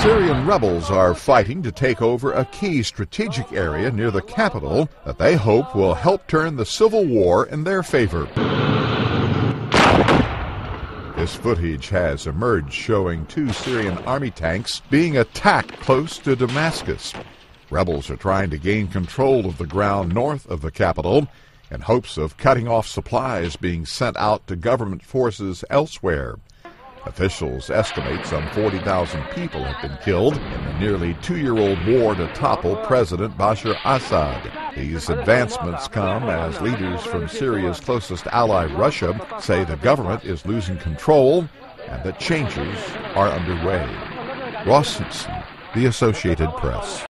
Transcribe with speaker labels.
Speaker 1: Syrian rebels are fighting to take over a key strategic area near the capital that they hope will help turn the civil war in their favor. This footage has emerged showing two Syrian army tanks being attacked close to Damascus. Rebels are trying to gain control of the ground north of the capital in hopes of cutting off supplies being sent out to government forces elsewhere. Officials estimate some 40,000 people have been killed in the nearly two year old war to topple President Bashar Assad. These advancements come as leaders from Syria's closest ally, Russia, say the government is losing control and that changes are underway. Ross Simpson, The Associated Press.